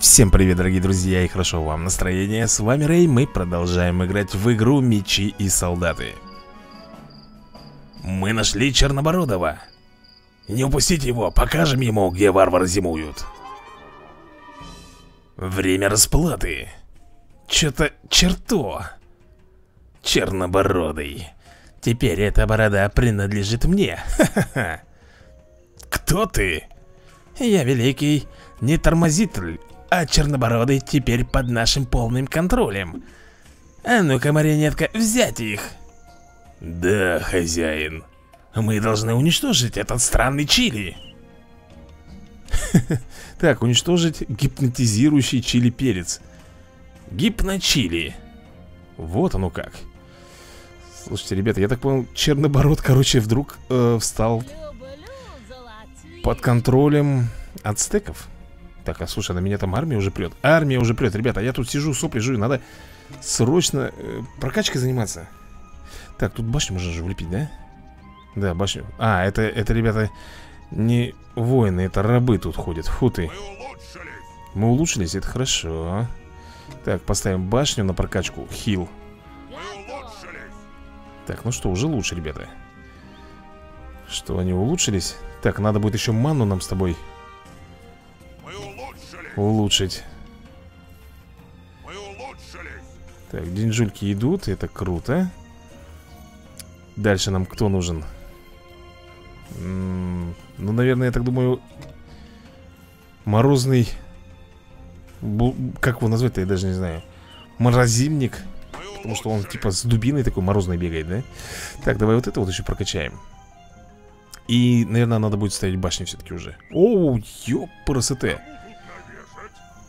Всем привет, дорогие друзья, и хорошо вам настроение. С вами Рэй, мы продолжаем играть в игру Мечи и Солдаты. Мы нашли Чернобородова. Не упустите его, покажем ему, где варвары зимуют. Время расплаты. Чё-то черто. Чернобородый. Теперь эта борода принадлежит мне. Ха-ха-ха. Кто ты? Я великий нетормозитель, а Чернобородый теперь под нашим полным контролем. А ну-ка, марионетка, взять их. Да, хозяин. Мы должны уничтожить этот странный чили. Так, уничтожить гипнотизирующий чили-перец. Гипночили. Вот оно как. Слушайте, ребята, я так понял, Чернобород, короче, вдруг э, встал под контролем ацтеков. Так, а слушай, на меня там армия уже прет. Армия уже прет, ребята, я тут сижу, сопли жую, надо срочно э, прокачкой заниматься. Так, тут башню можно же влепить, да? Да, башню. А, это, это, ребята, не воины, это рабы тут ходят. Фу ты. Мы улучшились, это хорошо. Так, поставим башню на прокачку. Хил. Так, ну что, уже лучше, ребята. Что, они улучшились? Так, надо будет еще ману нам с тобой улучшить. Так, деньжульки идут, это круто. Дальше нам кто нужен? М ну, наверное, я так думаю, морозный... Как его назвать-то, я даже не знаю. Морозильник. Потому что он типа с дубиной такой морозной бегает, да? Так, давай вот это вот еще прокачаем. И, наверное, надо будет ставить башни все-таки уже. Оу, ёпрст.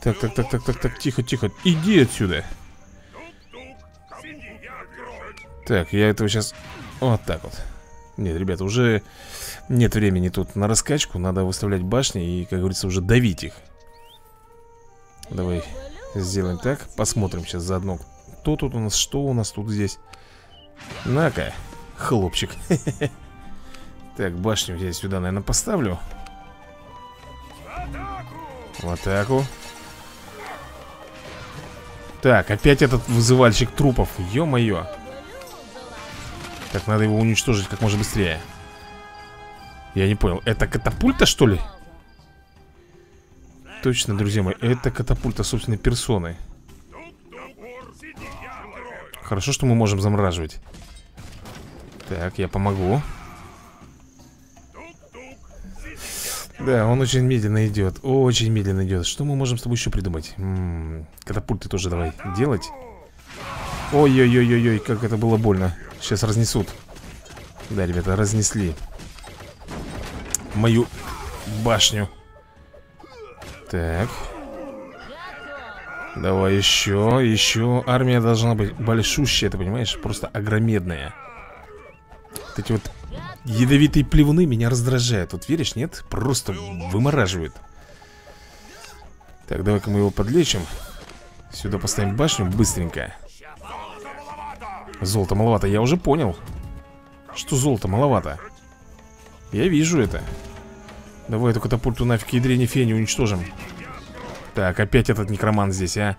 Так, так, так, так, так, так, тихо, тихо. Иди отсюда. Так, я этого сейчас... Вот так вот. Нет, ребята, уже нет времени тут на раскачку. Надо выставлять башни и, как говорится, уже давить их. Давай сделаем так. Посмотрим сейчас заодно. Кто тут у нас? Что у нас тут здесь? На-ка, хлопчик. Так, башню я сюда, наверное, поставлю. В атаку. Так, опять этот вызывальщик трупов. Ё-моё. Так, надо его уничтожить как можно быстрее. Я не понял, это катапульта что ли? Точно, друзья мои, это катапульта собственной персоны. Хорошо, что мы можем замораживать. Так, я помогу Да, он очень медленно идет Очень медленно идет Что мы можем с тобой еще придумать? М -м, катапульты тоже давай делать. Ой-ой-ой-ой-ой, как это было больно. Сейчас разнесут. Да, ребята, разнесли Мою башню. Так. Давай еще, еще Армия должна быть большущая, ты понимаешь? Просто огромедная Вот эти вот Ядовитые плевуны меня раздражают. Вот веришь, нет? Просто вымораживают Так, давай-ка мы его подлечим. Сюда поставим башню быстренько. Золото маловато, я уже понял Что золото маловато. Я вижу это. Давай эту катапульту нафиг ядрене фени уничтожим. Так, опять этот некроман здесь, а?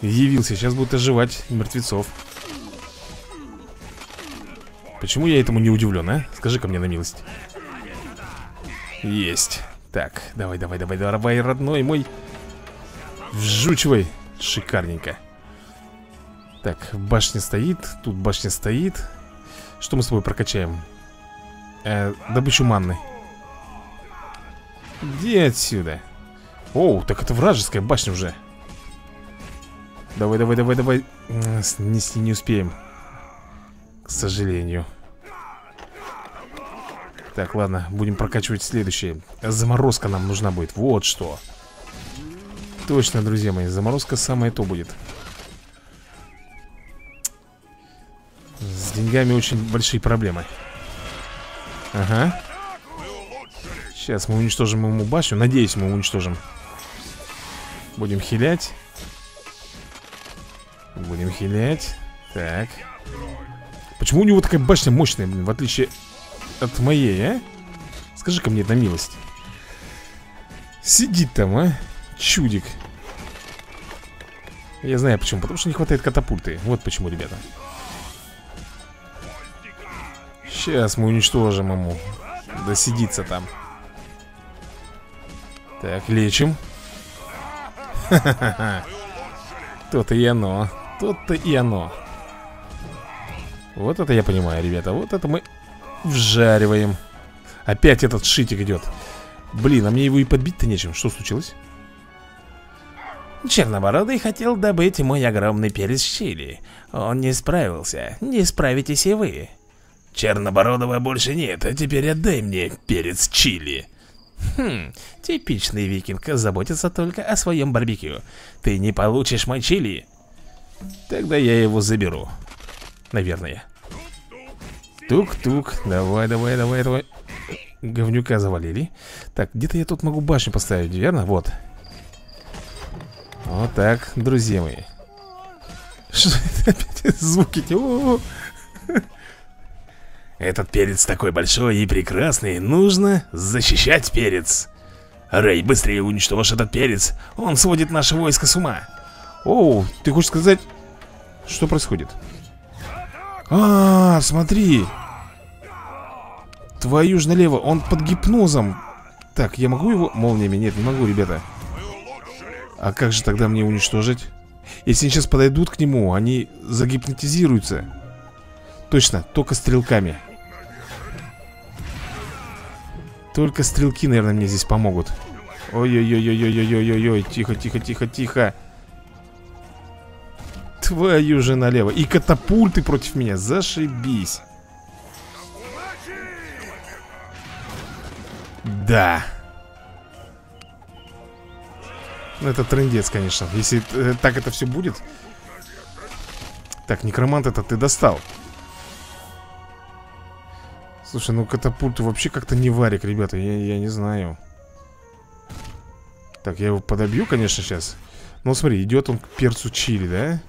Явился, сейчас будет оживать мертвецов Почему я этому не удивлен, а? Скажи-ка мне на милость. Есть. Так, давай, давай, давай, давай, родной мой. Вжучивай. Шикарненько. Так, башня стоит Тут башня стоит. Что мы с тобой прокачаем? Э, добычу манны. Иди отсюда. Оу, так это вражеская башня уже. Давай, давай, давай, давай. Снести не успеем к сожалению. Так, ладно, будем прокачивать следующее. Заморозка нам нужна будет, вот что. Точно, друзья мои, заморозка самое то будет. С деньгами очень большие проблемы. Ага. Сейчас мы уничтожим ему башню. Надеюсь, мы уничтожим. Будем хилять. Будем хилять. Так Почему у него такая башня мощная, блин, в отличие от моей, а? Скажи-ка мне на милость. Сидит там, а? чудик. Я знаю почему, потому что не хватает катапульты. Вот почему, ребята. Сейчас мы уничтожим ему. Досидится там. Так, лечим. Ха-ха-ха. То-то и оно. То-то и оно Вот это я понимаю, ребята Вот это мы вжариваем. Опять этот шитик идет. Блин, а мне его и подбить-то нечем. Что случилось? Чернобородый хотел добыть мой огромный перец чили Он не справился, не справитесь и вы. Чернобородого больше нет, а теперь отдай мне перец чили Хм, типичный викинг заботится только о своем барбекю. Ты не получишь мой чили Тогда я его заберу Наверное Тук-тук, давай, давай, давай, давай. Говнюка завалили. Так, где-то я тут могу башню поставить, верно? Вот. Вот так, друзья мои. Что это опять звуки? Этот перец такой большой и прекрасный. Нужно защищать перец. Рэй, быстрее уничтожь этот перец. Он сводит наше войско с ума. Оу, ты хочешь сказать Что происходит? А, смотри. Твою ж налево, он под гипнозом. Так, я могу его? Молниями? Нет, не могу, ребята. А как же тогда мне уничтожить? Если они сейчас подойдут к нему, они загипнотизируются. Точно, только стрелками. Только стрелки, наверное, мне здесь помогут. Ой-ой-ой-ой-ой-ой-ой-ой Тихо, тихо, тихо, тихо Твою же налево. И катапульты против меня, зашибись. Да. Ну это трендец, конечно. Если э, так это все будет. Так, некромант это ты достал. Слушай, ну катапульты вообще как-то не варик, ребята. Я, я не знаю. Так, я его подобью, конечно, сейчас Ну смотри, идет он к перцу чили, да?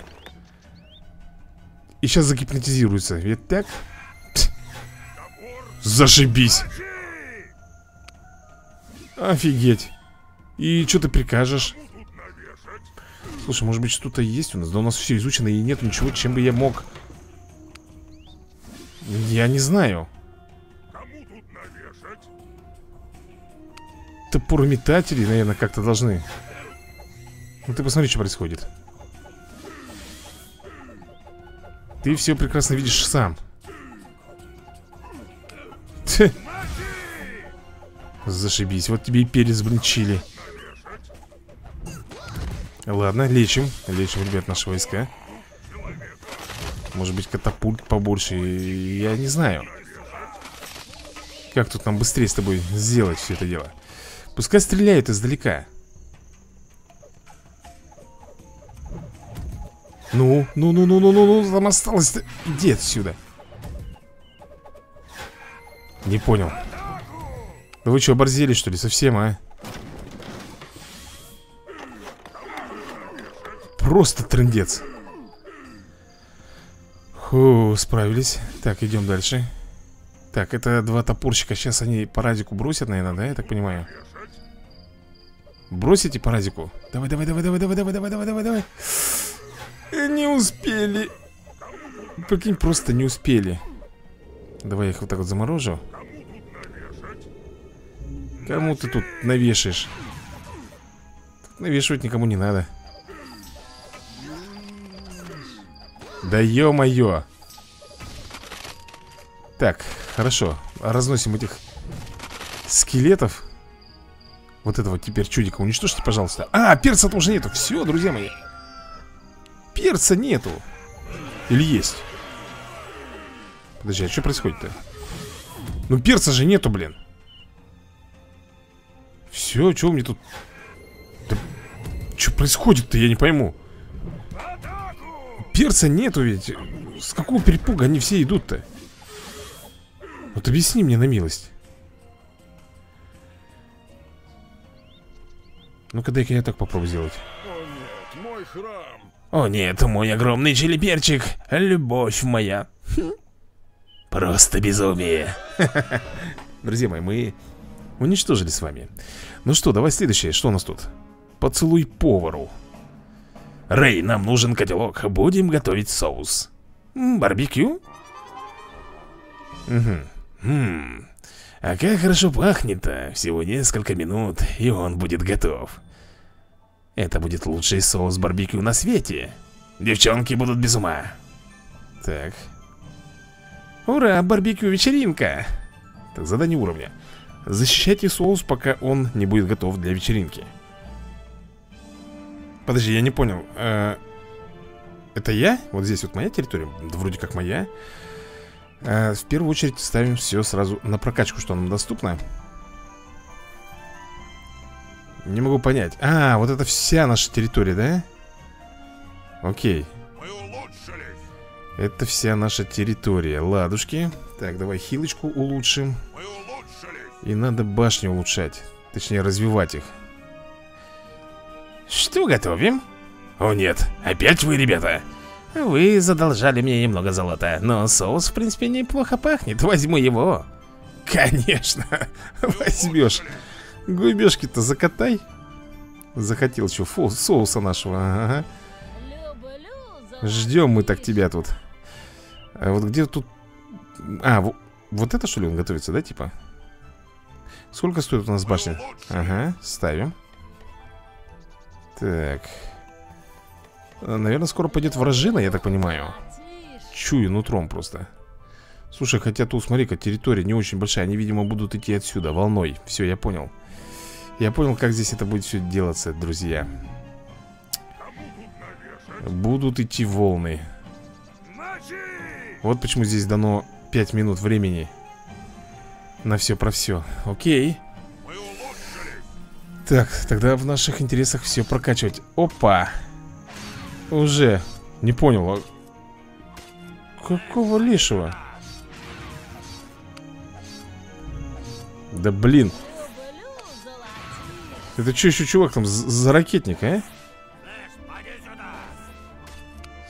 И сейчас загипнотизируется. Ведь так? Зашибись. Офигеть. И что ты прикажешь? Слушай, может быть что-то есть у нас? Да у нас все изучено и нет ничего, чем бы я мог. Я не знаю. Топорометатели, наверное, как-то должны. Ну ты посмотри, что происходит Ты все прекрасно видишь сам. Зашибись, вот тебе и перец, блин, чили Ладно, лечим. Лечим, ребят, наши войска. Может быть, катапульт побольше Я не знаю. Как тут нам быстрее с тобой сделать все это дело? Пускай стреляют издалека Ну, ну, ну, ну, ну, ну, ну, там осталось-то. Иди отсюда. Не понял. Да вы что, оборзели что ли? Совсем, а? Просто трендец Фу, справились. Так, идем дальше. Так, это два топорщика. Сейчас они по радику бросят, наверное, да? Я так понимаю? Бросите по радику Давай, давай, давай, давай, давай, давай, давай, давай, давай, давай Не успели. Прикинь, просто не успели. Давай я их вот так вот заморожу. Кому ты тут навешаешь? Навешивать никому не надо. Да ё-моё! Так, хорошо. Разносим этих скелетов. Вот этого теперь чудика уничтожьте, пожалуйста. А, перца тоже нету. Все, друзья мои Перца нету. Или есть? Подожди, а что происходит-то? Ну перца же нету, блин. Все, что у меня тут... Да... Что происходит-то, я не пойму. Перца нету ведь. С какого перепуга они все идут-то? Вот объясни мне на милость. Ну-ка дай-ка я так попробую сделать О нет, мой огромный челиперчик. Любовь моя. Просто безумие. Друзья мои, мы уничтожили с вами. Ну что, давай следующее, что у нас тут? Поцелуй повару. Рэй, нам нужен котелок. Будем готовить соус. Барбекю? Угу Хм, а как хорошо пахнет-то. Всего несколько минут, и он будет готов Это будет лучший соус барбекю на свете. Девчонки будут без ума. Так. Ура, барбекю вечеринка. Так, задание уровня. Защищайте соус, пока он не будет готов для вечеринки. Подожди, я не понял. Э, Это я? Вот здесь вот моя территория? Да, вроде как моя. Э, В первую очередь ставим все сразу на прокачку, что нам доступно Не могу понять. А, вот это вся наша территория, да? Окей. Это вся наша территория. Ладушки. Так, давай хилочку улучшим. И надо башни улучшать. Точнее, развивать их. Что готовим? О нет, опять вы, ребята? Вы задолжали мне немного золота Но соус, в принципе, неплохо пахнет. Возьму его. Конечно, возьмешь Губежки-то закатай. Захотел что, фу, соуса нашего ага. Ждем мы так тебя тут. А вот где тут... А, вот, вот это что ли он готовится, да, типа? Сколько стоит у нас башня? Ага, ставим. Так. Наверное, скоро пойдет вражина, я так понимаю. Чую нутром просто. Слушай, хотя тут, смотри-ка, территория не очень большая. Они, видимо, будут идти отсюда, волной. Все, я понял Я понял, как здесь это будет все делаться, друзья. Будут идти волны. Вот почему здесь дано 5 минут времени На все про все Окей. Так, тогда в наших интересах все прокачивать. Опа! Уже Не понял а... Какого лишего? Да блин Это что еще чувак там за ракетник, а?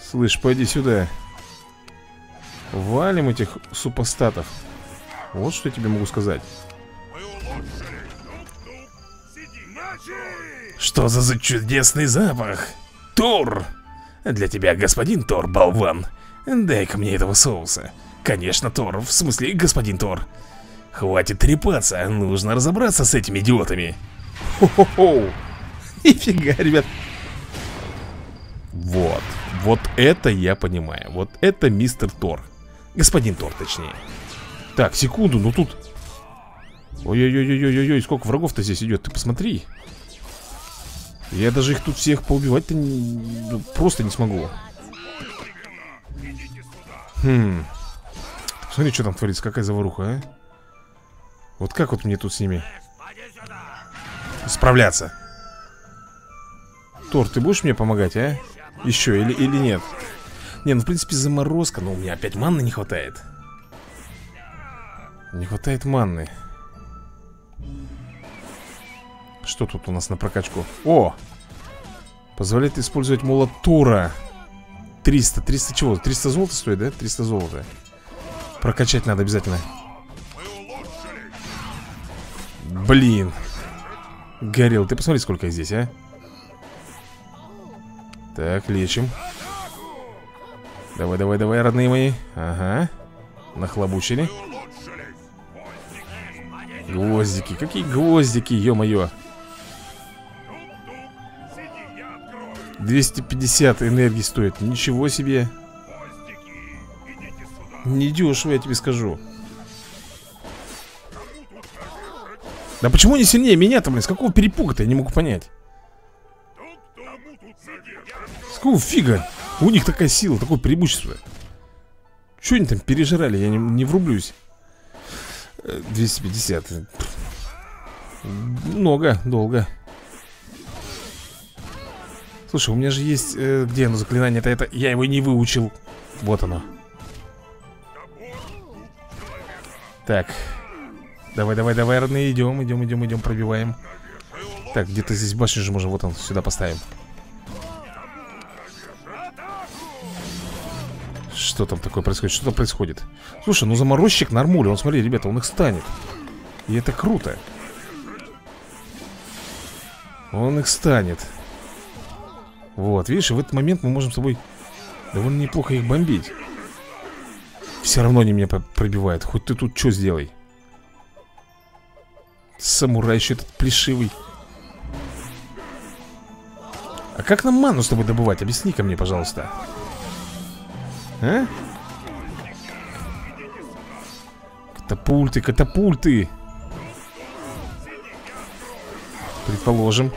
Слышь, пойди сюда. Валим этих супостатов. Вот что я тебе могу сказать. Что за, за чудесный запах? Тор! Для тебя, господин Тор, болван. Дай-ка мне этого соуса. Конечно, Тор, в смысле, господин Тор. Хватит трепаться, нужно разобраться с этими идиотами Хо-хо-хо. Нифига, ребят. Вот. Вот это я понимаю. Вот это мистер Тор. Господин Тор, точнее. Так, секунду, ну тут. Ой-ой-ой-ой-ой-ой, сколько врагов-то здесь идет Ты посмотри. Я даже их тут всех поубивать-то не... Просто не смогу. Хм. Смотри, что там творится, какая заваруха, а? Вот как вот мне тут с ними Справляться Тор, ты будешь мне помогать, а? Еще или, или нет Не, ну в принципе заморозка Но у меня опять манны не хватает Не хватает манны Что тут у нас на прокачку? О! Позволяет использовать молот Тура 300, 300 чего? 300 золота стоит, да? 300 золота Прокачать надо обязательно Блин Горел, ты посмотри, сколько их здесь, а? Так, лечим. Давай, давай, давай, родные мои. Ага. Нахлобучили. Гвоздики, какие гвоздики, ё-моё. 250 энергии стоит. Ничего себе. Не дешево, я тебе скажу Да почему не сильнее меня-то, блин? С какого перепуга-то? Я не могу понять какого фига? У них такая сила, такое преимущество Что они там пережирали? Я не, не врублюсь 250 Много, долго Слушай, у меня же есть э, Где оно заклинание это, это Я его не выучил Вот оно Так Давай, давай, давай, родные, идем, идем, идем, идем, пробиваем. Так, где-то здесь башню же можем Вот он, сюда поставим. Что там такое происходит? Что там происходит? Слушай, ну заморозчик нормуль Он смотри, ребята, он их станет. И это круто. Он их станет. Вот, видишь, в этот момент мы можем с тобой Довольно неплохо их бомбить. Все равно они меня пробивают. Хоть ты тут что сделай Самурай еще этот плешивый. А как нам ману с тобой добывать? Объясни-ка мне, пожалуйста. А? Катапульты, катапульты! Предположим.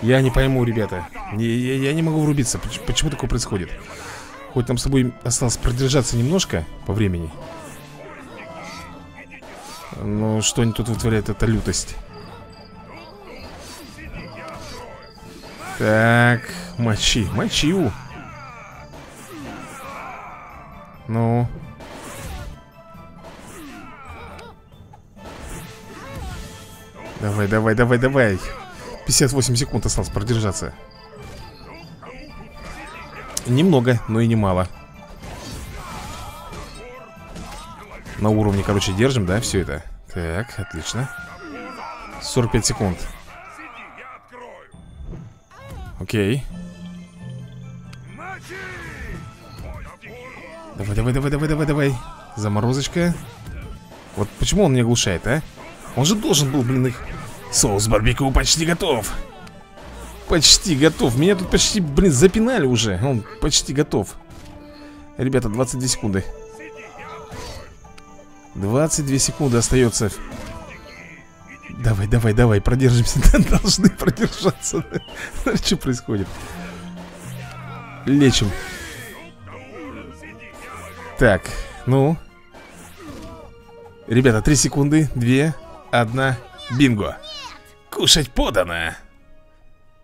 Я не пойму, ребята. Я, я, я не могу врубиться. Почему, почему такое происходит? Хоть нам с тобой осталось продержаться немножко По времени Но что они тут вытворяют, это лютость. Так, мочи, мочи. Ну. Давай, давай, давай, давай. 58 секунд осталось продержаться. Немного, но и немало. На уровне, короче, держим, да, все это Так, отлично 45 секунд Окей Давай, давай, давай, давай, давай, давай Заморозочка Вот почему он не оглушает, а? Он же должен был, блин, их... Соус барбекю почти готов. Почти готов. Меня тут почти, блин, запинали уже. Он почти готов. Ребята, 22 секунды. 22 секунды остается. Давай, давай, давай, продержимся. Должны продержаться. Что происходит? Лечим. Так, ну. Ребята, 3 секунды. 2, одна, бинго Кушать подано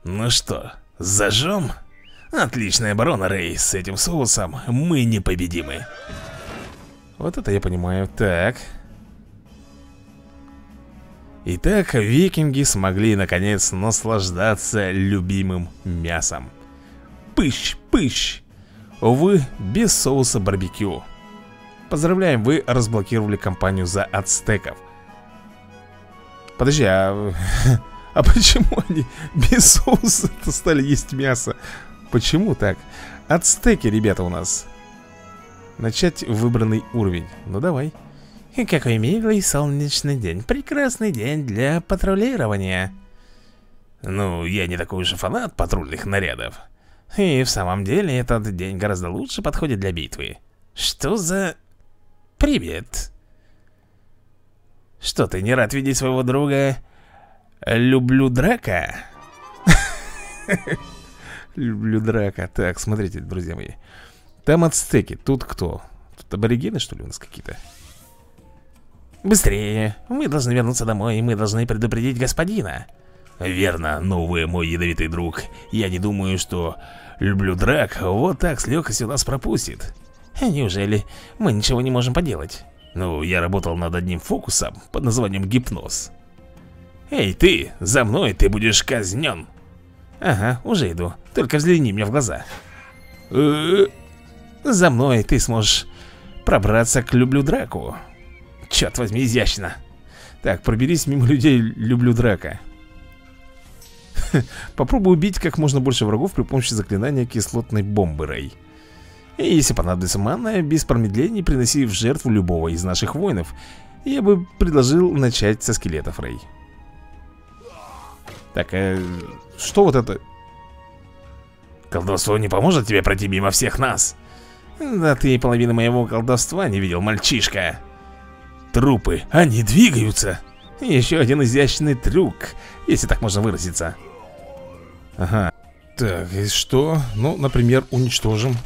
Ну что, зажжем? Отличная оборона, Рэй С этим соусом мы непобедимы Вот это я понимаю. Так. Итак, викинги смогли наконец наслаждаться любимым мясом. Пыщ, пыщ. Увы, без соуса барбекю. Поздравляем, вы разблокировали компанию за ацтеков. Подожди, а... А почему они без соуса стали есть мясо? Почему так? Ацтеки, ребята, у нас Начать выбранный уровень Ну давай Какой милый солнечный день Прекрасный день для патрулирования Ну, я не такой уж и фанат патрульных нарядов И в самом деле этот день гораздо лучше подходит для битвы Что за... Привет что, ты не рад видеть своего друга? Люблю драка? Люблю драка. Так, смотрите, друзья мои. Там ацтеки. Тут кто? Тут аборигены, что ли, у нас какие-то? Быстрее. Мы должны вернуться домой, и мы должны предупредить господина. Верно, но вы мой ядовитый друг. Я не думаю, что люблю драк вот так с легкостью нас пропустит. Неужели мы ничего не можем поделать? Ну, я работал над одним фокусом под названием гипноз. Эй, ты, за мной ты будешь казнен. Ага, уже иду. Только взгляни мне в глаза. За мной ты сможешь пробраться к люблю драку. Черт возьми, изящно. Так, проберись мимо людей, люблю драка. Попробуй убить как можно больше врагов при помощи заклинания кислотной бомбы, Рэй. И если понадобится манна, без промедлений приноси в жертву любого из наших воинов. Я бы предложил начать со скелетов, Рэй. Так, э, что вот это? Колдовство не поможет тебе пройти мимо всех нас? Да ты половины моего колдовства не видел, мальчишка. Трупы, они двигаются. Еще один изящный трюк, если так можно выразиться. Ага. Так, и что? Ну, например, уничтожим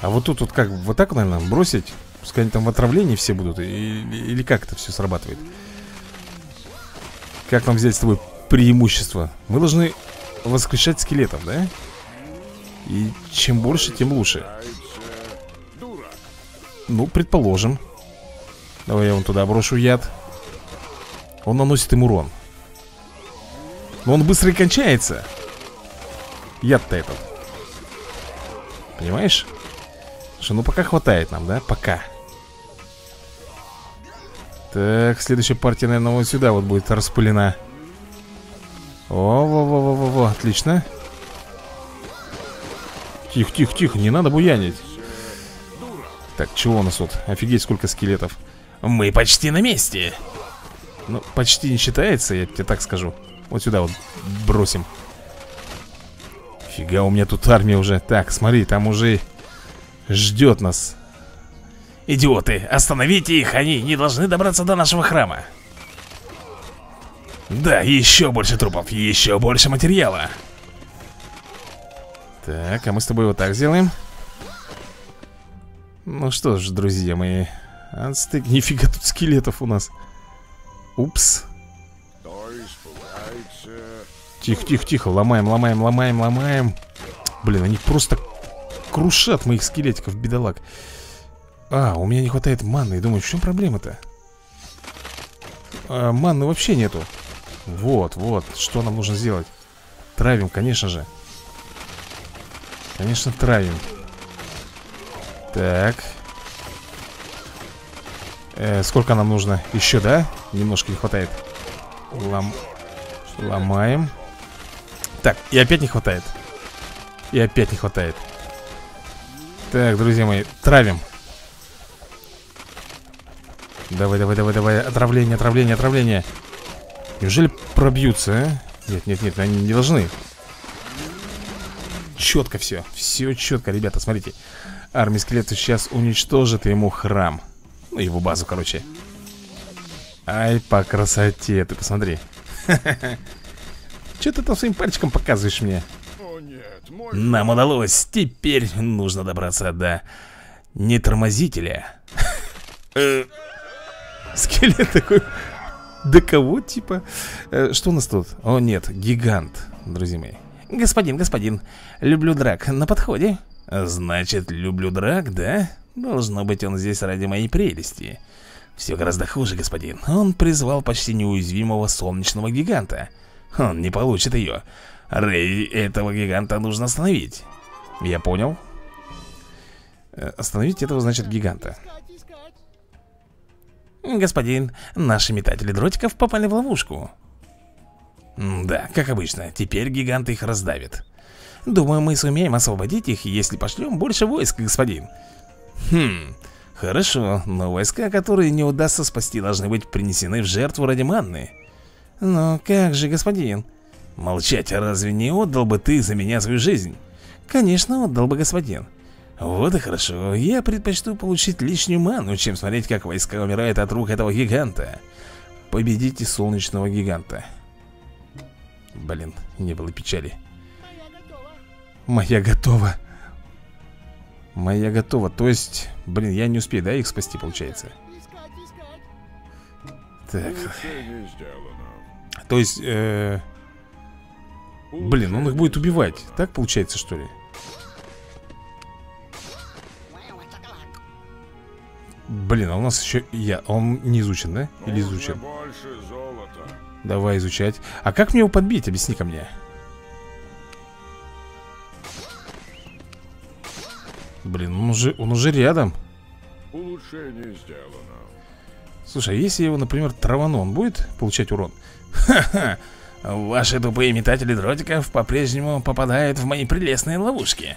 а вот тут вот как, вот так, наверное, бросить Пускай они там в отравлении все будут Или, или как это все срабатывает Как нам взять с тобой преимущество? Мы должны воскрешать скелетов, да? И чем больше, тем лучше Ну, предположим. Давай я вон туда брошу яд. Он наносит им урон. Но он быстро и кончается. Яд-то этот. Понимаешь? Слушай, ну пока хватает нам, да? Пока. Так, следующая партия, наверное, вот сюда вот будет распылена. О-во-во-во-во, отлично. Тихо, тихо, тихо, не надо буянить Так, чего у нас тут? Офигеть, сколько скелетов. Мы почти на месте. Ну, почти не считается, я тебе так скажу. Вот сюда вот бросим. Фига, у меня тут армия уже. Так, смотри, там уже ждет нас. Идиоты, остановите их, они не должны добраться до нашего храма. Да, еще больше трупов, еще больше материала. Так, а мы с тобой вот так сделаем Ну что ж, друзья мои Отстык, нифига тут скелетов у нас Упс Тихо, тихо, тихо, ломаем, ломаем, ломаем, ломаем Блин, они просто крушат моих скелетиков, бедолаг а, у меня не хватает манны. И думаю, в чем проблема-то? А, манны вообще нету. Вот, вот. Что нам нужно сделать? Травим, конечно же. Конечно, травим. Так. Э, сколько нам нужно? Еще, да? Немножко не хватает. Лом... Ломаем. Так, и опять не хватает. И опять не хватает. Так, друзья мои, травим. Давай, давай, давай, давай. Отравление, отравление, отравление. Неужели пробьются, а? Нет, нет, нет, они не должны. Четко все. Все четко, ребята, смотрите. Армия скелетов сейчас уничтожит ему храм. Ну, его базу, короче. Ай, по красоте, ты посмотри. Че ты там своим пальчиком показываешь мне? Нам удалось. Теперь нужно добраться до нетормозителя. Э, Скелет такой Да кого типа? Э, что у нас тут? О нет, гигант, друзья мои Господин, господин, люблю драк на подходе Значит, люблю драк, да? Должно быть он здесь ради моей прелести. Все гораздо хуже, господин. Он призвал почти неуязвимого солнечного гиганта. Он не получит ее Рэй, этого гиганта нужно остановить. Я понял. Э, Остановить этого значит гиганта. Господин, наши метатели дротиков попали в ловушку. Да, как обычно, теперь гиганты их раздавят Думаю, мы сумеем освободить их, если пошлем больше войск, господин. Хм, хорошо, но войска, которые не удастся спасти, должны быть принесены в жертву ради манны. Но как же, господин? Молчать, а разве не отдал бы ты за меня свою жизнь? Конечно, отдал бы господин. Вот и хорошо, я предпочту получить лишнюю ману, чем смотреть, как войска умирают от рук этого гиганта. Победите солнечного гиганта. Блин, не было печали Моя готова Моя готова, то есть, блин, я не успею, да, их спасти, получается Так То есть, э... Блин, он их будет убивать, так получается, что ли? Блин, а у нас еще я. Он не изучен, да? Или изучен? Давай изучать. А как мне его подбить? Объясни ко мне. Блин, он уже, он уже рядом. Улучшение сделано. Слушай, а если я его, например, травану, он будет получать урон? Ха-ха! Ваши тупые метатели дротиков по-прежнему попадают в мои прелестные ловушки.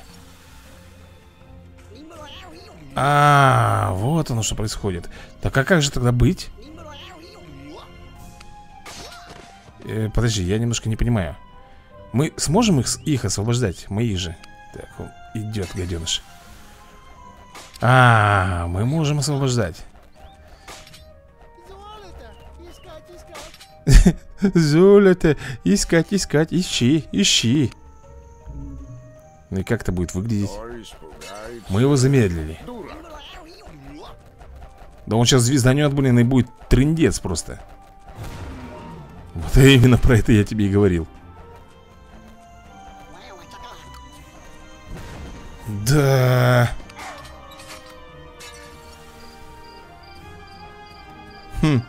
А, вот оно что происходит. Так а как же тогда быть? Э, подожди, я немножко не понимаю. Мы сможем их, их освобождать? Моих же. Так, он идет, гаденыш. А, мы можем освобождать. Золото, искать, искать, ищи, ищи. Ну и как это будет выглядеть? Мы его замедлили. Да он сейчас звезданет, блин, и будет трендец просто Вот именно про это я тебе и говорил Да Хм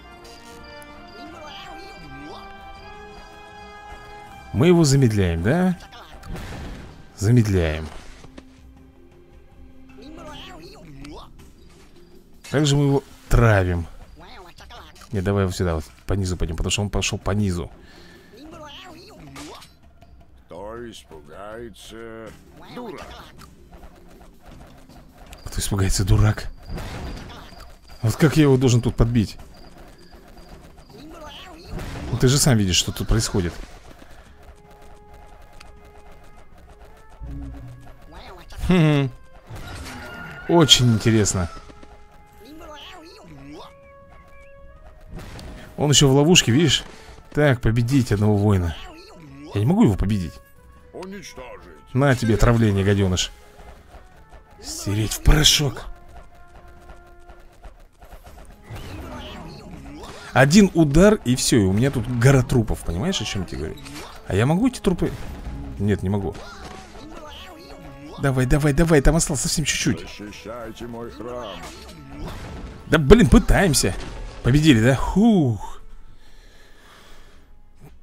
Мы его замедляем, да? Замедляем Также мы его травим Не, давай вот сюда, вот по низу пойдем, потому что он пошел по низу. Кто испугается, дурак. Кто испугается, дурак. Вот как я его должен тут подбить? Ну, ты же сам видишь, что тут происходит. Хм. Очень интересно. Он еще в ловушке, видишь? Так, победить одного воина. Я не могу его победить. На тебе отравление, гаденыш. Стереть в порошок. Один удар и все, и у меня тут гора трупов, понимаешь, о чем я тебе говорю? А я могу эти трупы? Нет, не могу. Давай, давай, давай, там осталось совсем чуть-чуть. Да блин, пытаемся. Победили, да? Хух.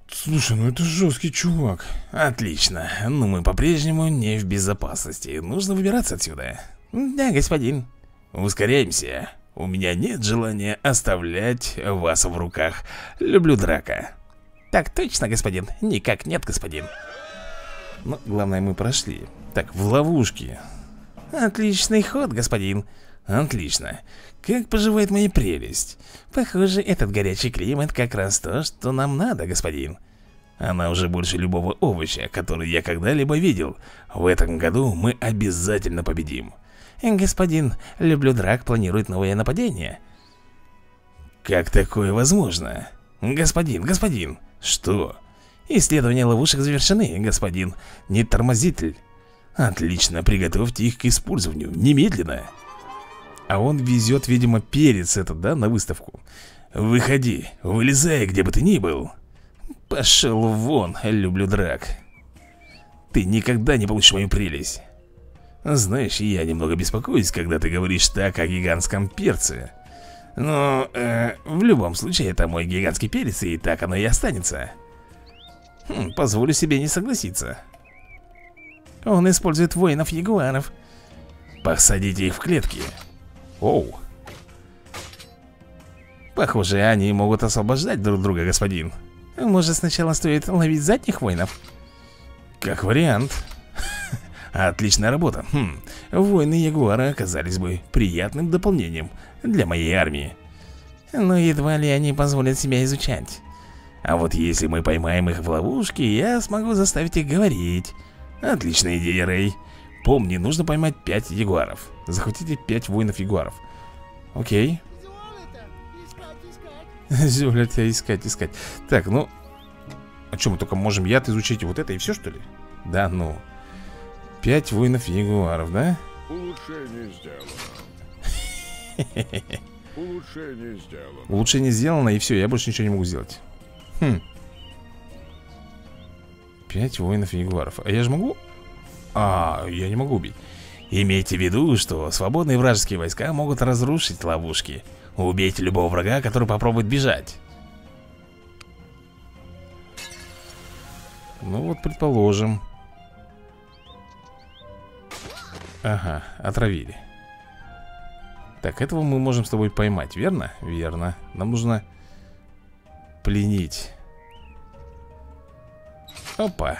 Слушай, ну это жесткий чувак. Отлично. Но мы по-прежнему не в безопасности. Нужно выбираться отсюда. Да, господин. Ускоряемся. У меня нет желания оставлять вас в руках. Люблю драка. Так точно, господин. Никак нет, господин. Но главное, мы прошли. Так, в ловушке. Отличный ход, господин. Отлично. Как поживает моя прелесть? Похоже, этот горячий климат как раз то, что нам надо, господин. Она уже больше любого овоща, который я когда-либо видел. В этом году мы обязательно победим. Господин, люблю драк планирует новое нападение. Как такое возможно? Господин, господин, что? Исследования ловушек завершены, господин. Не тормозитель. Отлично, приготовьте их к использованию, немедленно. А он везет, видимо, перец этот, да, на выставку. Выходи, вылезай, где бы ты ни был. Пошел вон, люблю драк. Ты никогда не получишь мою прелесть. Знаешь, я немного беспокоюсь, когда ты говоришь так о гигантском перце. Но э, в любом случае это мой гигантский перец, и так оно и останется. Хм, позволю себе не согласиться. Он использует воинов-ягуаров. Посадите их в клетки. Оу. Похоже, они могут освобождать друг друга, господин. Может, сначала стоит ловить задних воинов? Как вариант. Отличная работа. Хм. Воины Ягуара оказались бы приятным дополнением для моей армии. Но едва ли они позволят себя изучать. А вот если мы поймаем их в ловушке, я смогу заставить их говорить. Отличная идея, Рэй. Помни, нужно поймать 5 ягуаров. Захватите 5 воинов-ягуаров. Окей. Зюля искать, искать. Так, ну... А что, мы только можем яд изучить вот это и все, что ли? Да, ну... Пять воинов-ягуаров, да? Улучшение сделано. Улучшение сделано. Улучшение сделано, и все, я больше ничего не могу сделать. Хм. Пять воинов-ягуаров. А я же могу... А, я не могу убить. Имейте в виду, что свободные вражеские войска могут разрушить ловушки. Убейте любого врага, который попробует бежать. Ну вот, предположим. Ага, отравили. Так, этого мы можем с тобой поймать, верно? Верно. Нам нужно пленить. Опа.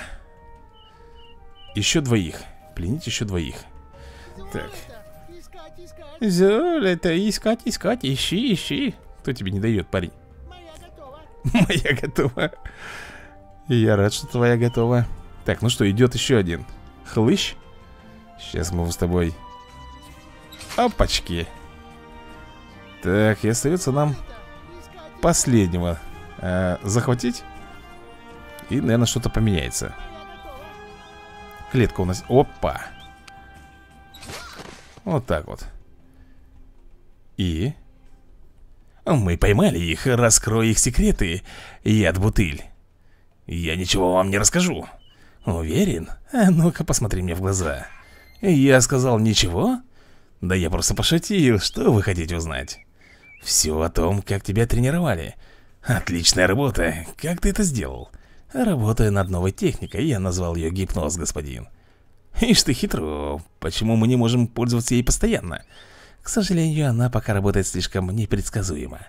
Еще двоих. Пленить еще двоих. Так. Золото, искать, искать, ищи, ищи. Кто тебе не дает, парень? Моя готова. Я рад, что твоя готова. Так, ну что, идет еще один. Хлыщ. Сейчас мы с тобой... Опачки. Так, и остается нам последнего э, захватить. И, наверное, что-то поменяется. Клетка у нас... Опа! Вот так вот. И... Мы поймали их, раскрой их секреты, яд бутыль. Я ничего вам не расскажу. Уверен? А ну-ка посмотри мне в глаза. Я сказал ничего? Да я просто пошутил, что вы хотите узнать? Все о том, как тебя тренировали. Отличная работа, как ты это сделал? Работая над новой техникой, я назвал ее гипноз, господин. Ишь ты хитро, почему мы не можем пользоваться ей постоянно? К сожалению, она пока работает слишком непредсказуемо.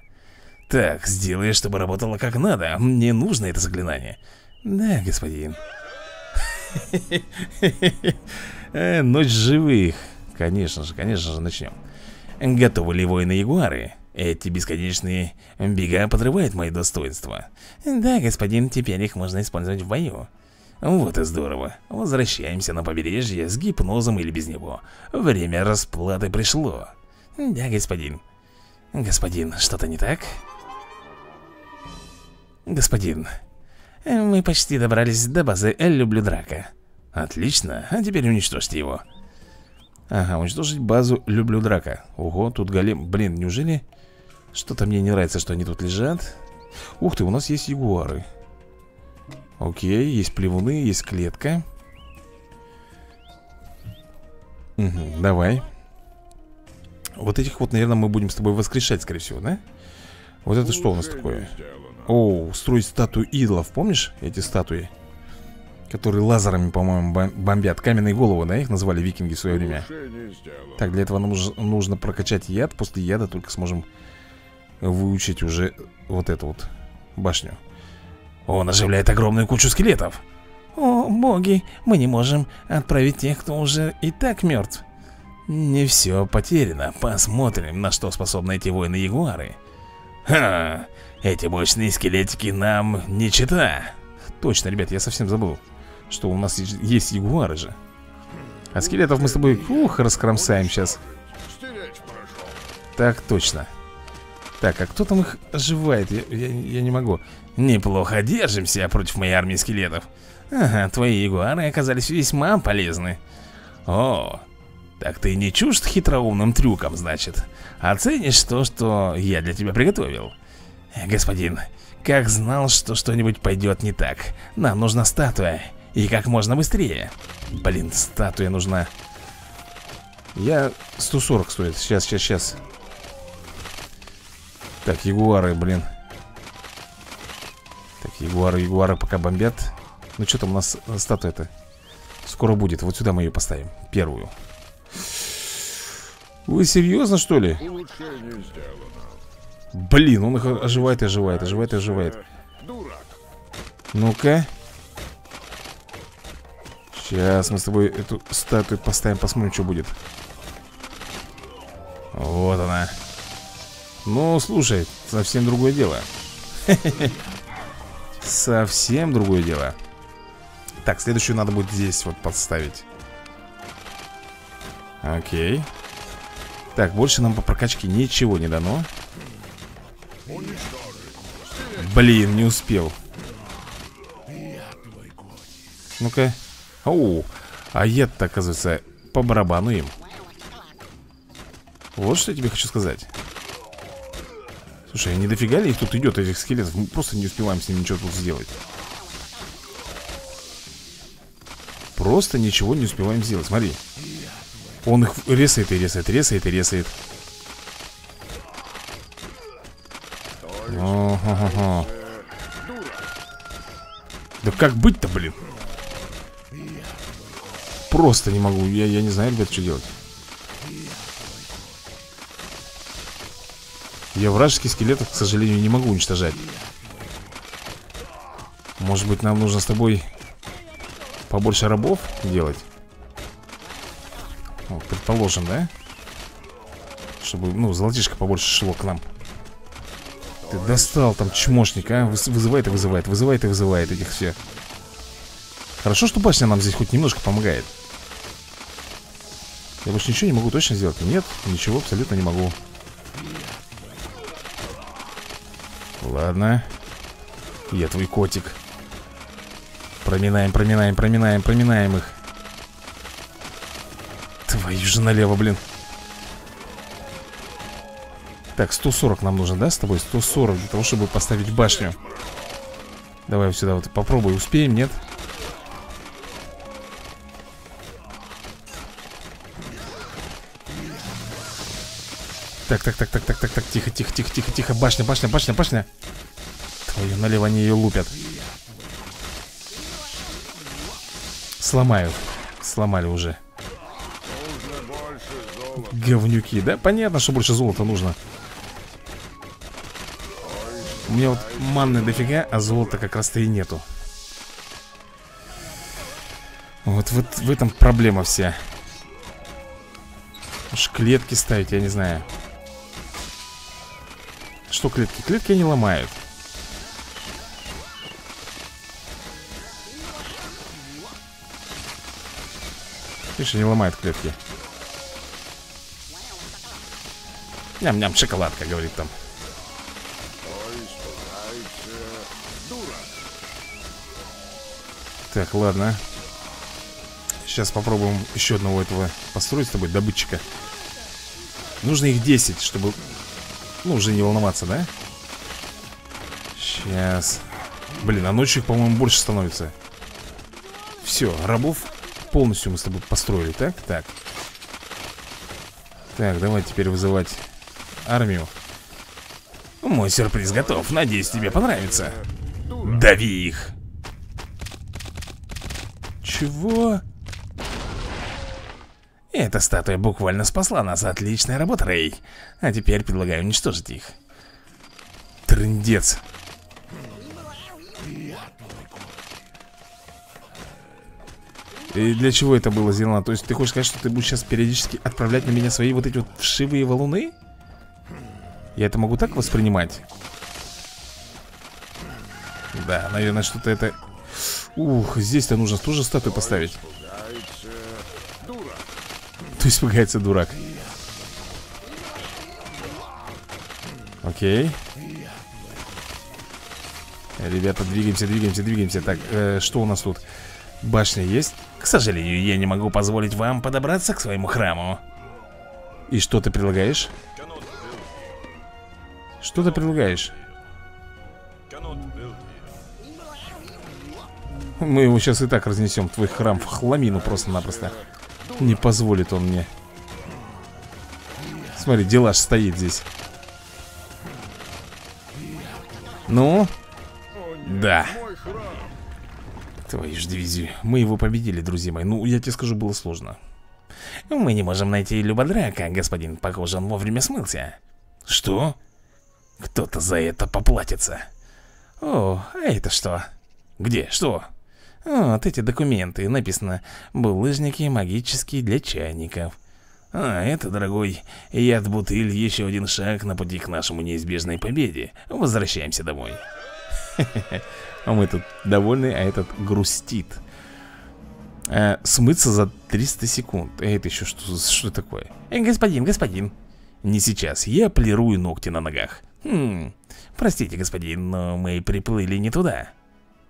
Так, сделай, чтобы работало как надо Мне нужно это заклинание Да, господин Ночь живых Конечно же, конечно же, начнем Готовы ли воины ягуары? Эти бесконечные бега подрывают мои достоинства Да, господин, теперь их можно использовать в бою вот и здорово. Возвращаемся на побережье с гипнозом или без него. Время расплаты пришло. Да, господин. Господин, что-то не так? Господин, мы почти добрались до базы «Люблю драка». Отлично, а теперь уничтожьте его. Ага, уничтожить базу «Люблю драка». Ого, тут голем... Блин, неужели... Что-то мне не нравится, что они тут лежат. Ух ты, у нас есть ягуары. Окей, есть плевуны, есть клетка. Угу, давай. Вот этих вот, наверное, мы будем с тобой воскрешать, скорее всего, да? Вот это что у нас такое? О, строить статую идолов, помнишь эти статуи? Которые лазерами, по-моему, бомбят. Каменные головы, да, их назвали викинги в свое время? Так, для этого нужно прокачать яд. После яда только сможем выучить уже вот эту вот башню. Он оживляет огромную кучу скелетов. О, боги, мы не можем отправить тех, кто уже и так мертв. Не все потеряно, посмотрим, на что способны эти воины-ягуары. Ха, эти мощные скелетики нам не чита. Точно, ребят, я совсем забыл Что у нас есть ягуары же. А скелетов мы с тобой, ух, раскромсаем сейчас Так, точно. Так, а кто там их оживает? Я, я, я не могу. Неплохо держимся против моей армии скелетов. Ага, твои ягуары оказались весьма полезны. О, так ты не чужд хитроумным трюком, значит? Оценишь то, что я для тебя приготовил Господин, как знал, что что-нибудь пойдет не так. Нам нужна статуя. И как можно быстрее. Блин, статуя нужна. Я... 140 стоит. Сейчас, сейчас, сейчас. Так, ягуары, блин. Так, ягуары, ягуары пока бомбят. Ну что там у нас статуя-то? Скоро будет, вот сюда мы ее поставим. Первую. Вы серьезно, что ли? Блин, он их оживает и оживает, оживает и оживает. Ну-ка. Сейчас мы с тобой эту статую поставим, посмотрим, что будет. Вот она. Ну, слушай, совсем другое дело. Совсем другое дело. Так, следующую надо будет здесь вот подставить. Окей. Так, больше нам по прокачке ничего не дано. Блин, не успел. Ну-ка. Оу, а я-то, оказывается, по барабану им. Вот что я тебе хочу сказать. Слушай, а не дофига ли их тут идет, этих скелетов? Мы просто не успеваем с ними ничего тут сделать. Просто ничего не успеваем сделать, смотри. Он их резает и резает, резает и резает как быть-то, блин? Просто не могу. Я, я не знаю, ребят, что делать. Я вражеских скелетов, к сожалению, не могу уничтожать. Может быть, нам нужно с тобой побольше рабов делать? Предположим, да? Чтобы, ну, золотишко побольше шло к нам. Ты достал там чмошник, а? Вызывает и вызывает, вызывает и вызывает этих все. Хорошо, что башня нам здесь хоть немножко помогает. Я больше ничего не могу точно сделать? Нет, ничего абсолютно не могу. Ладно. Я твой котик. Проминаем, проминаем, проминаем, проминаем их. Твою же налево, блин. Так, 140 нам нужно, да, с тобой? 140 для того, чтобы поставить башню Давай сюда вот попробуй, успеем, нет? Так, так, так, так, так, так, так, тихо, тихо, тихо, тихо, тихо Башня, башня, башня, башня Твою налево они ее лупят Сломают Сломали уже Говнюки, да? Понятно, что больше золота нужно У меня вот манны дофига, а золота как раз-то и нету. Вот, вот в этом проблема вся. Уж клетки ставить, я не знаю. Что клетки? Клетки они ломают. Видишь, они ломают клетки. Ням-ням, шоколадка, говорит там Так, ладно. Сейчас попробуем еще одного этого построить с тобой, добытчика. Нужно их 10, чтобы Ну, уже не волноваться, да? Сейчас. Блин, а ночью их, по-моему, больше становится. Все, рабов полностью мы с тобой построили, так? Так. Так, давай теперь вызывать армию. Мой сюрприз готов, надеюсь, тебе понравится. Дави их Чего? Эта статуя буквально спасла нас, отличная работа, Рэй А теперь предлагаю уничтожить их Трындец И для чего это было сделано? То есть ты хочешь сказать, что ты будешь сейчас периодически отправлять на меня свои вот эти вот вшивые валуны? Я это могу так воспринимать? Да, наверное, что-то это... Ух, здесь-то нужно тоже статую поставить. То испугается дурак Окей Ребята, двигаемся, двигаемся, двигаемся Так, э, что у нас тут? Башня есть? К сожалению, я не могу позволить вам подобраться к своему храму И что ты предлагаешь? Что ты предлагаешь? Мы его сейчас и так разнесем Твой храм в хламину просто-напросто Не позволит он мне Смотри, делаж стоит здесь Ну? Да. Твою ж дивизию Мы его победили, друзья мои Ну, я тебе скажу, было сложно Мы не можем найти Любодрака, господин Похоже, он вовремя смылся Что? Кто-то за это поплатится О, а это что? Где? Что? Вот эти документы Написано «Булыжники магические для чайников» А, это, дорогой, яд бутыль Еще один шаг на пути к нашему неизбежной победе. Возвращаемся домой. А мы тут довольны, а этот грустит. А, Смыться за 300 секунд. Э, Это еще что, что такое? э, Господин, господин. Не сейчас, я полирую ногти на ногах. Хм, простите, господин, но мы приплыли не туда.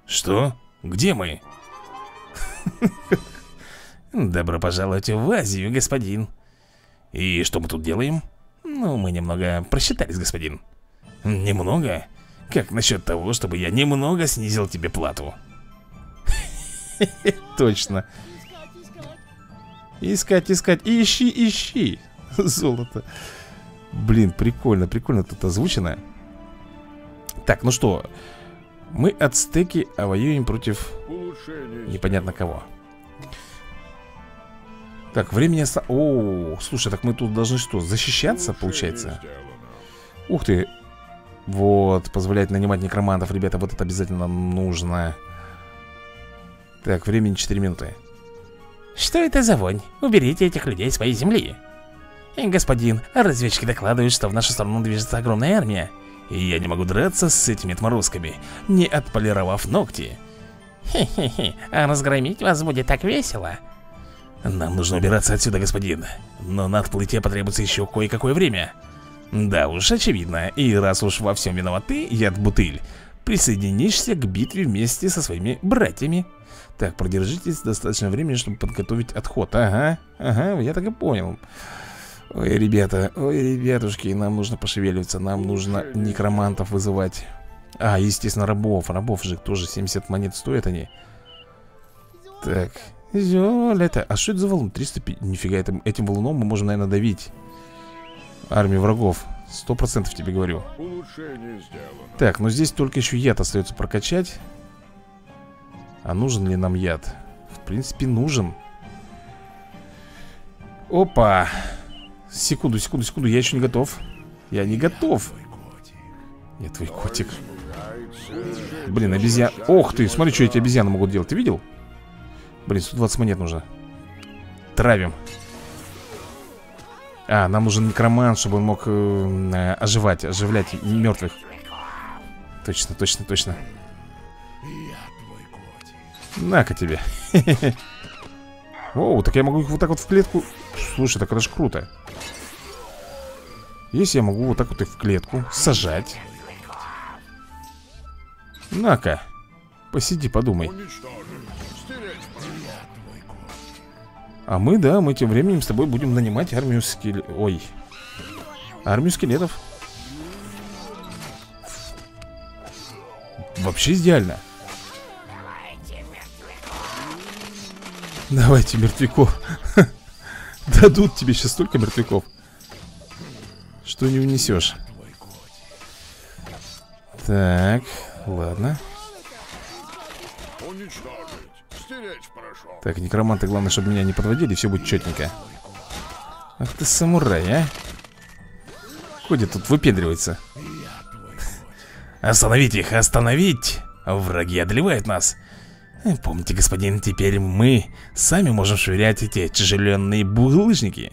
Что? Где мы? Добро пожаловать в Азию, господин И что мы тут делаем? Ну, мы немного просчитались, господин Немного? Как насчет того, чтобы я немного снизил тебе плату? Точно Искать, искать, ищи, ищи Золото Блин, прикольно, прикольно тут озвучено Так, ну что Мы ацтеки, а воюем против непонятно кого. Так, времени оста... О, слушай, так мы тут должны что, защищаться, получается? Ух ты. Вот, позволяет нанимать некромантов. Ребята, вот это обязательно нужно. Так, времени 4 минуты. Что это за вонь? Уберите этих людей с своей земли. Господин, разведчики докладывают, что в нашу сторону движется огромная армия И я не могу драться с этими отморозками Не отполировав ногти. Хе-хе-хе, а разгромить вас будет так весело. Нам нужно убираться отсюда, господин. Но на отплытие потребуется еще кое-какое время. Да уж, очевидно. И раз уж во всем виноват ты, яд бутыль Присоединишься к битве вместе со своими братьями. Так, продержитесь достаточно времени, чтобы подготовить отход. Ага, ага, я так и понял Ой, ребята, ой, ребятушки, нам нужно пошевеливаться Нам нужно некромантов вызывать. А, естественно, рабов Рабов же тоже 70 монет стоят они. Так, это... А что это за валун? 305... Нифига, это... этим валуном мы можем, наверное, давить. Армию врагов. Сто процентов тебе говорю. Улучшение сделано. Так, ну здесь только еще яд остается прокачать. А нужен ли нам яд? В принципе, нужен. Опа Секунду, секунду, секунду, я еще не готов Я не готов Я твой котик Блин, обезьян... Ох ты, смотри, что эти обезьяны могут делать. Ты видел? Блин, 120 монет нужно. Травим. А, нам нужен некромант, чтобы он мог э, э, оживать, оживлять мертвых. Точно, точно, точно. На-ка тебе. Оу, так я могу их вот так вот в клетку... Слушай, так это ж круто. Если я могу вот так вот их в клетку сажать. На-ка. Посиди, подумай. А мы, да, мы тем временем с тобой будем нанимать армию скелетов. Ой. Армию скелетов. Вообще идеально. Давайте мертвяков. Дадут тебе сейчас столько мертвяков. Что не унесешь. Так, ладно. Так, некроманты, главное, чтобы меня не подводили, все будет четненько. Ах ты самурай, а? Ходит тут, выпендривается. Остановить их, остановить! Враги одолевают нас. Помните, господин, теперь мы сами можем швырять эти тяжеленные булыжники.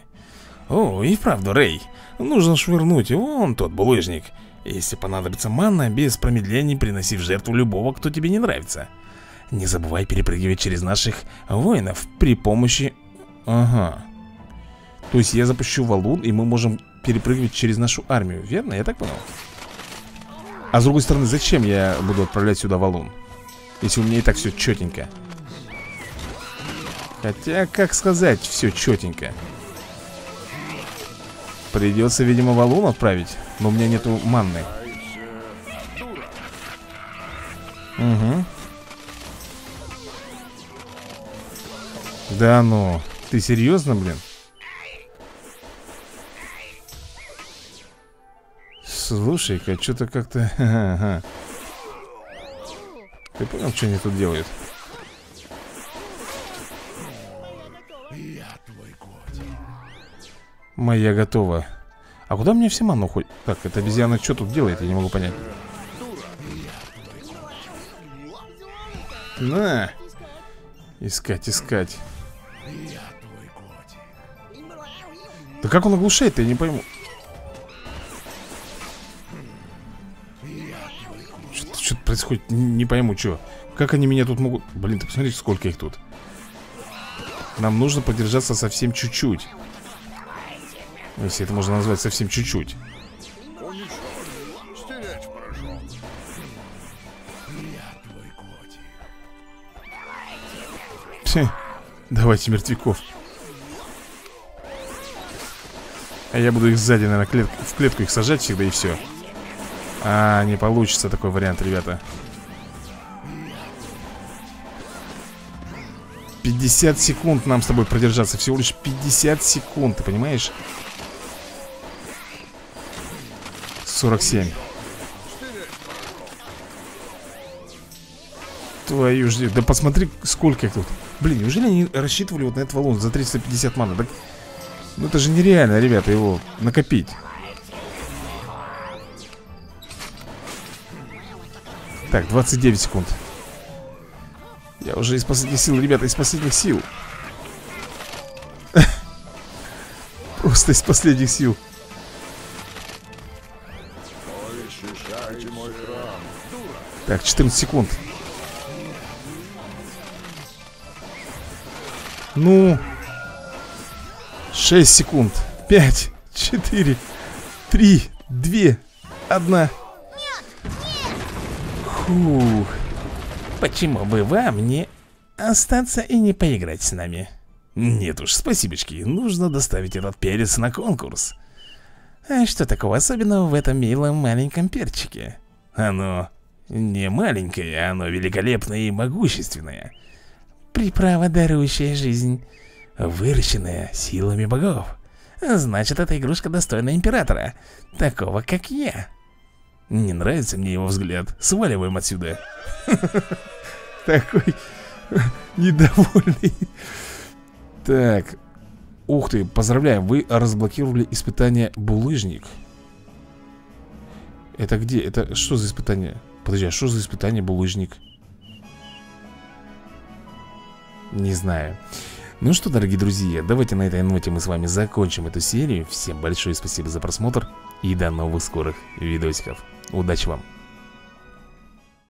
О, и вправду, Рэй, нужно швырнуть вон тот булыжник. Если понадобится манна, без промедлений приноси в жертву любого, кто тебе не нравится. Не забывай перепрыгивать через наших воинов при помощи... Ага. То есть я запущу валун, и мы можем перепрыгивать через нашу армию, верно? Я так понял? А с другой стороны, зачем я буду отправлять сюда валун? Если у меня и так все четенько Хотя, как сказать, все четенько Придется, видимо, валун отправить Но у меня нету манны. Угу Да ну, ты серьезно, блин? Слушай-ка, что-то как-то... Ты понял, что они тут делают? Моя готова А куда мне все ману уходит? Так, эта обезьяна что тут делает? Я не могу понять На Искать, искать Да как он оглушает-то, я не пойму происходит, не пойму, что Как они меня тут могут... Блин, ты посмотри, сколько их тут. Нам нужно подержаться совсем чуть-чуть. Если это можно назвать совсем чуть-чуть. Давайте мертвяков. А я буду их сзади, наверное, клет... в клетку их сажать всегда и все а, не получится такой вариант, ребята 50 секунд нам с тобой продержаться Всего лишь 50 секунд, ты понимаешь? 47 Твою ж... Да посмотри, сколько их тут Блин, неужели они рассчитывали вот на этот валун за 350 мана? Так... Ну это же нереально, ребята, его накопить Так, 29 секунд. Я уже из последних сил, ребята, из последних сил. Просто из последних сил. Так, 14 секунд. Ну 6 секунд. 5, 4, 3, 2, 1 Фух. Почему бы вам не остаться и не поиграть с нами? Нет уж, спасибочки. Нужно доставить этот перец на конкурс. А что такого особенного в этом милом маленьком перчике? Оно не маленькое, оно великолепное и могущественное. Приправа, дарующая жизнь, выращенная силами богов. Значит, эта игрушка достойна императора, такого как я. Не нравится мне его взгляд. Сваливаем отсюда. Такой недовольный. Так. Ух ты, поздравляем, вы разблокировали испытание булыжник. Это где? Это что за испытание? Подожди, а что за испытание булыжник? Не знаю Ну что, дорогие друзья, давайте на этой ноте мы с вами закончим эту серию Всем большое спасибо за просмотр И до новых скорых видосиков Удачи вам!